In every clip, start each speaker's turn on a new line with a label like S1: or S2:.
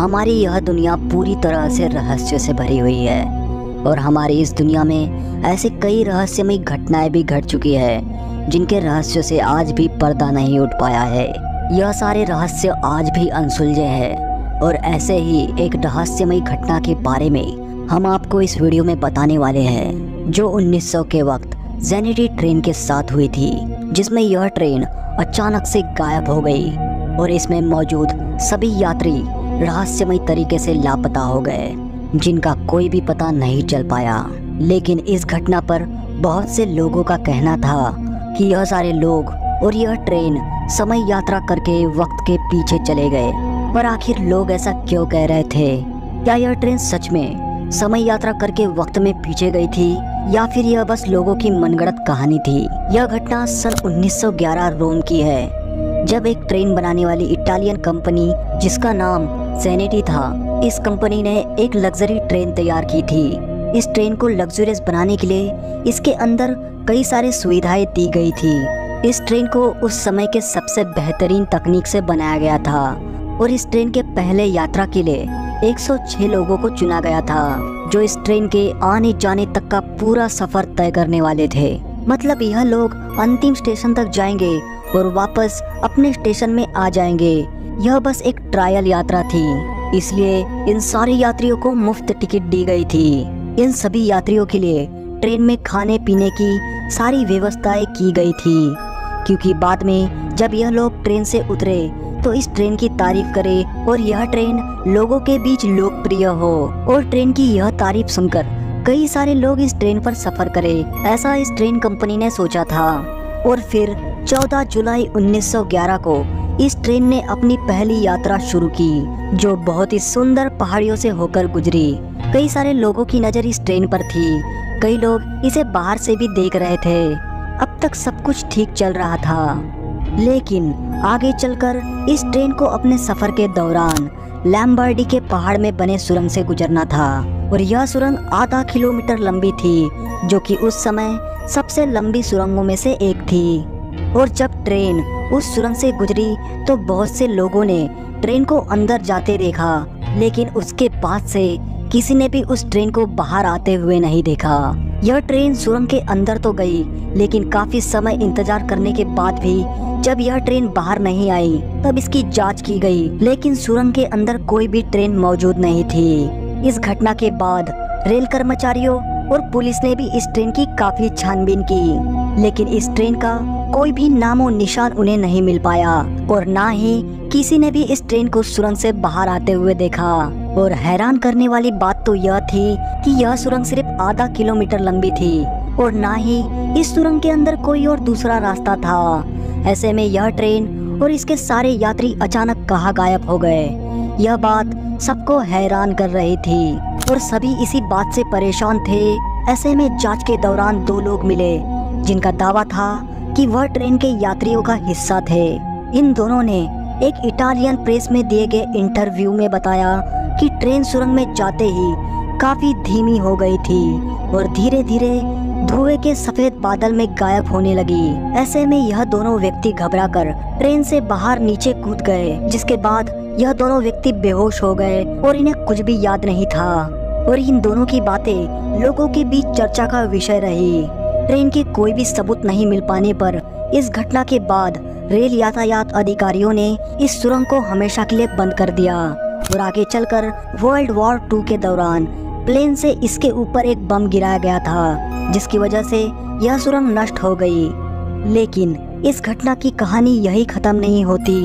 S1: हमारी यह दुनिया पूरी तरह से रहस्य से भरी हुई है। और हमारी इस दुनिया में ऐसे कई रहस्यमय घटनाएँ भी घट चुकी है, जिनके रहस्य से आज भी पर्दा नहीं उठ पाया है। यह सारे रहस्य आज भी अनसुलझे हैं, और ऐसे ही एक रहस्यमय घटना के बारे में हम आपको इस वीडियो में बताने वाले हैं, जो 1900 के वक्त जेनिटी ट्रेन के साथ हुई थी, जिसमें यह ट्रेन अचानक से गायब हो गई, और इसमें मौजूद सभी यात्री रहस्यमय तरीके से लापता हो गए, जिनका कोई भी पता नहीं चल पाया। लेकिन इस घटना पर बहुत से लोगों का कहना था कि यह सारे लोग और यह ट्रेन समय यात्रा करके वक्त के पीछे चले गए। पर आखिर लोग ऐसा क्यों कह रहे थे? क्या यह ट्रेन सच में समय यात्रा करके वक्त में पीछे गई थी, या फिर यह बस लोगों की मनगढ़ंत कहानी थी? यह घटना सन 1911 रोम की है। जब एक ट्रेन बनाने वाली इटालियन कंपनी, जिसका नाम सेनेटी था, इस कंपनी ने एक लग्जरी ट्रेन तैयार की थी। इस ट्रेन को लग्जरियस बनाने के लिए इसके अंदर कई सारे सुविधाएँ दी गई थी। इस ट्रेन को उस समय के सबसे बेहतरीन तकनीक से बनाया गया था और इस ट्रेन के पहले यात्रा के लिए 106 लोगों को चुना गया था, जो इस ट्रेन के आने जाने तक का पूरा सफ़र तय करने वाले थे। मतलब यह लोग अंतिम स्टेशन तक जाएँगे और वापस अपने स्टेशन में आ जाएँगे। यह बस एक ट्रायल यात्रा थी, इसलिए इन सारे यात्रियों को मुफ़्त टिकट दी गई थी। इन सभी यात्रियों के लिए ट्रेन में खाने पीने की सारी व्यवस्थाएँ की गई थी, क्योंकि बाद में जब यह लोग ट्रेन से उतरे तो इस ट्रेन की तारीफ़ करे और यह ट्रेन लोगों के बीच लोकप्रिय हो। और ट्रेन की यह तारीफ़ सुनकर कई सारे लोग इस ट्रेन पर सफ़र करें, ऐसा इस ट्रेन कंपनी ने सोचा था। और फिर 14 जुलाई 1911 को इस ट्रेन ने अपनी पहली यात्रा शुरू की, जो बहुत ही सुंदर पहाड़ियों से होकर गुजरी। कई सारे लोगों की नज़र इस ट्रेन पर थी। कई लोग इसे बाहर से भी देख रहे थे। अब तक सब कुछ ठीक चल रहा था। लेकिन आगे चलकर इस ट्रेन को अपने सफ़र के दौरान लैम्बर्डी के पहाड़ में बने सुरंग से गुजरना था। और यह सुरंग आधा किलोमीटर लंबी थी, जो कि उस समय सबसे लंबी सुरंगों में से एक थी। और जब ट्रेन उस सुरंग से गुजरी तो बहुत से लोगों ने ट्रेन को अंदर जाते देखा, लेकिन उसके बाद से किसी ने भी उस ट्रेन को बाहर आते हुए नहीं देखा। यह ट्रेन सुरंग के अंदर तो गई, लेकिन काफ़ी समय इंतज़ार करने के बाद भी जब यह ट्रेन बाहर नहीं आई, तब इसकी जाँच की गई, लेकिन सुरंग के अंदर कोई भी ट्रेन मौजूद नहीं थी। इस घटना के बाद रेल कर्मचारियों और पुलिस ने भी इस ट्रेन की काफ़ी छानबीन की। लेकिन इस ट्रेन का कोई भी नामो निशान उन्हें नहीं मिल पाया और ना ही किसी ने भी इस ट्रेन को सुरंग से बाहर आते हुए देखा। और हैरान करने वाली बात तो यह थी कि यह सुरंग सिर्फ़ आधा किलोमीटर लंबी थी और ना ही इस सुरंग के अंदर कोई और दूसरा रास्ता था। ऐसे में यह ट्रेन और इसके सारे यात्री अचानक कहाँ गायब हो गए? यह बात सबको हैरान कर रही थी और सभी इसी बात से परेशान थे। ऐसे में जाँच के दौरान दो लोग मिले जिनका दावा था कि वह ट्रेन के यात्रियों का हिस्सा थे। इन दोनों ने एक इटालियन प्रेस में दिए गए इंटरव्यू में बताया कि ट्रेन सुरंग में जाते ही काफ़ी धीमी हो गई थी और धीरे धीरे धुएँ के सफ़ेद बादल में गायब होने लगी। ऐसे में यह दोनों व्यक्ति घबरा कर ट्रेन से बाहर नीचे कूद गए, जिसके बाद यह दोनों व्यक्ति बेहोश हो गए और इन्हें कुछ भी याद नहीं था। और इन दोनों की बातें लोगों के बीच चर्चा का विषय रही। ट्रेन के कोई भी सबूत नहीं मिल पाने पर इस घटना के बाद रेल यातायात अधिकारियों ने इस सुरंग को हमेशा के लिए बंद कर दिया। और आगे चलकर वर्ल्ड वॉर टू के दौरान प्लेन से इसके ऊपर एक बम गिराया गया था, जिसकी वजह से यह सुरंग नष्ट हो गई। लेकिन इस घटना की कहानी यही खत्म नहीं होती,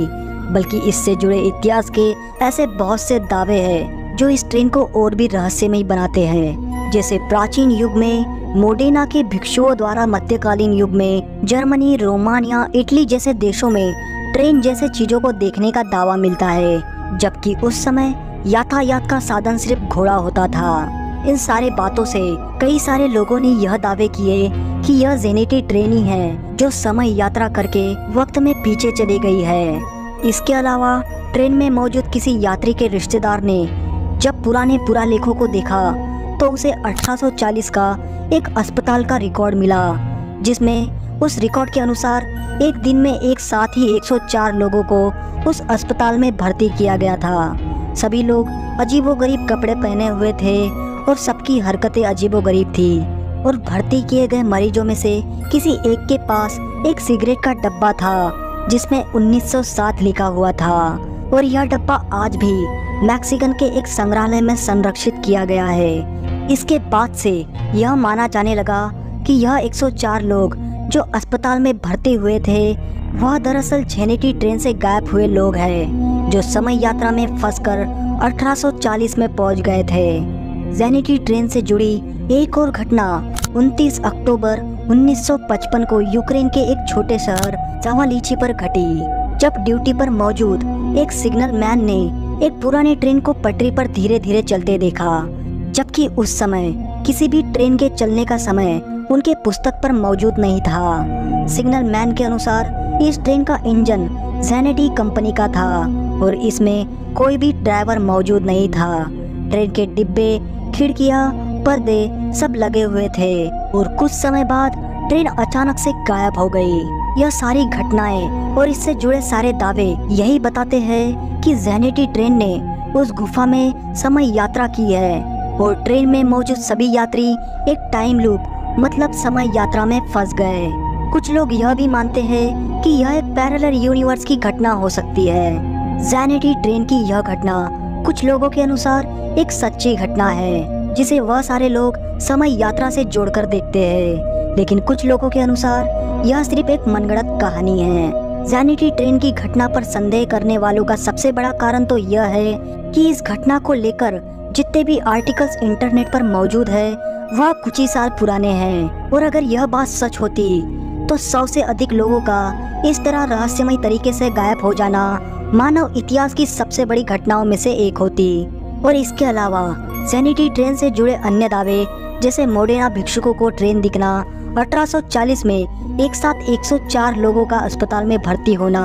S1: बल्कि इससे जुड़े इतिहास के ऐसे बहुत से दावे हैं, जो इस ट्रेन को और भी रहस्यमय बनाते हैं, जैसे प्राचीन युग में मोडेना के भिक्षुओं द्वारा मध्यकालीन युग में जर्मनी, रोमानिया, इटली जैसे देशों में ट्रेन जैसे चीज़ों को देखने का दावा मिलता है, जबकि उस समय यातायात का साधन सिर्फ़ घोड़ा होता था। इन सारे बातों से कई सारे लोगों ने यह दावे किए कि यह जेनेटी ट्रेन ही है, जो समय यात्रा करके वक्त में पीछे चली गई है। इसके अलावा ट्रेन में मौजूद किसी यात्री के रिश्तेदार ने जब पुराने पुरालेखों को देखा तो उसे 1840 का एक अस्पताल का रिकॉर्ड मिला, जिसमें उस रिकॉर्ड के अनुसार एक दिन में एक साथ ही 104 लोगों को उस अस्पताल में भर्ती किया गया था। सभी लोग अजीबोगरीब कपड़े पहने हुए थे और सबकी हरकतें अजीबोगरीब थी और भर्ती किए गए मरीजों में से किसी एक के पास एक सिगरेट का डब्बा था, जिसमें 1907 लिखा हुआ था और यह डब्बा आज भी मैक्सिकन के एक संग्रहालय में संरक्षित किया गया है। इसके बाद से यह माना जाने लगा कि यह 104 लोग जो अस्पताल में भर्ती हुए थे, वह दरअसल जेनेटी ट्रेन से गायब हुए लोग हैं, जो समय यात्रा में फंसकर 1840 में पहुँच गए थे। जेनेटी ट्रेन से जुड़ी एक और घटना 29 अक्टूबर 1955 को यूक्रेन के एक छोटे शहर जावालीची पर घटी, जब ड्यूटी पर मौजूद एक सिग्नल मैन ने एक पुरानी ट्रेन को पटरी पर धीरे धीरे चलते देखा। जबकि उस समय किसी भी ट्रेन के चलने का समय उनके पुस्तक पर मौजूद नहीं था। सिग्नल मैन के अनुसार इस ट्रेन का इंजन जेनेटी कंपनी का था और इसमें कोई भी ड्राइवर मौजूद नहीं था। ट्रेन के डिब्बे, खिड़कियाँ, पर्दे सब लगे हुए थे और कुछ समय बाद ट्रेन अचानक से गायब हो गई। यह सारी घटनाएँ और इससे जुड़े सारे दावे यही बताते हैं कि जेनेटी ट्रेन ने उस गुफा में समय यात्रा की है। और ट्रेन में मौजूद सभी यात्री एक टाइम लूप मतलब समय यात्रा में फंस गए। कुछ लोग यह भी मानते हैं कि यह एक पैरेलल यूनिवर्स की घटना हो सकती है। जैनिटी ट्रेन की यह घटना कुछ लोगों के अनुसार एक सच्ची घटना है, जिसे वह सारे लोग समय यात्रा से जोड़कर देखते हैं। लेकिन कुछ लोगों के अनुसार यह सिर्फ़ एक मनगढ़ंत कहानी है। जैनिटी ट्रेन की घटना पर संदेह करने वालों का सबसे बड़ा कारण तो यह है कि इस घटना को लेकर जितने भी आर्टिकल्स इंटरनेट पर मौजूद है, वह कुछ ही साल पुराने हैं। और अगर यह बात सच होती तो सौ से अधिक लोगों का इस तरह रहस्यमय तरीके से गायब हो जाना मानव इतिहास की सबसे बड़ी घटनाओं में से एक होती। और इसके अलावा सैनिटी ट्रेन से जुड़े अन्य दावे, जैसे मोडेना भिक्षुकों को ट्रेन दिखना 1840 में एक साथ 104 लोगों का अस्पताल में भर्ती होना,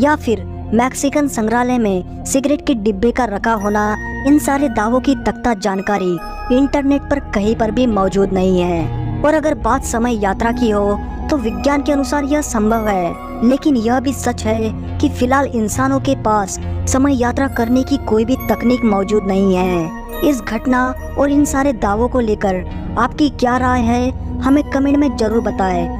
S1: या फिर मैक्सिकन संग्रहालय में सिगरेट के डिब्बे का रखा होना, इन सारे दावों की तख्ता जानकारी इंटरनेट पर कहीं पर भी मौजूद नहीं है। और अगर बात समय यात्रा की हो तो विज्ञान के अनुसार यह संभव है। लेकिन यह भी सच है कि फ़िलहाल इंसानों के पास समय यात्रा करने की कोई भी तकनीक मौजूद नहीं है। इस घटना और इन सारे दावों को लेकर आपकी क्या राय है, हमें कमेंट में ज़रूर बताएँ।